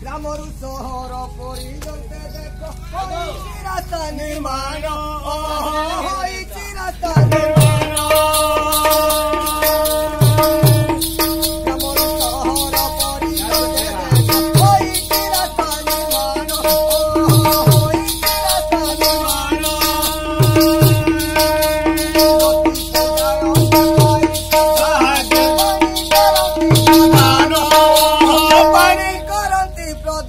গ্রামরু সহর পরি রাস্তা নির্মাণ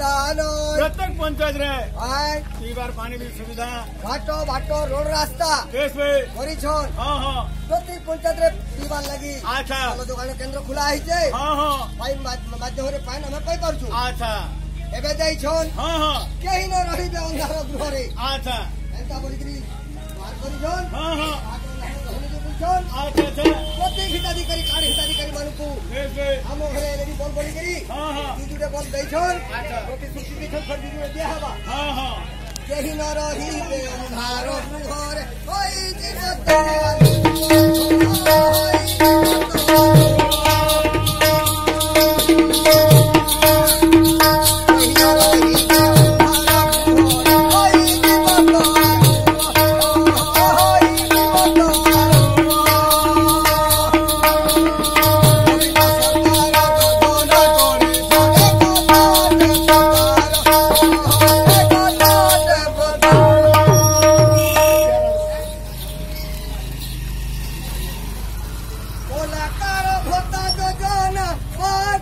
प्रत्येक पंचायत रे पीवार पानी भी सुविधा घाटो भाटो रोड रास्ता परिछन हाँ हाँ প্রতি পঞ্চায়েতরে পিবার লাগি আচ্ছা ଆମ ଦୋକାନ କେନ୍ଦ୍ର ଖୋଲା ହେଇଛେ ହଁ ହଁ ପାଇପ୍ ମାଧ୍ୟମରେ ପାଣି ଆମେ ପାଇପାରୁଛୁ ଆଚ୍ଛା ଏବେ ଯାଇଛନ୍ ହଁ ହଁ କେହି ନ ରହିବେ ଅନ୍ଧାର ଗୃହରେ ଆଚ୍ଛା ଏନ୍ତା ବୋଲିକିରି ବାହାର କରିଛନ୍ ହଁ ହଁ ଆଚ୍ଛା ଆଚ୍ଛା বলিকি দিদিরে বল দেইছন প্রতিশ্রুতি দিছন সব দিদিরে দিয়া হবা হ্যাঁ হ্যাঁ কেহি ন রহিবে অন্ধার গৃহরে ওই জীবতে बोला कारो भोता गगन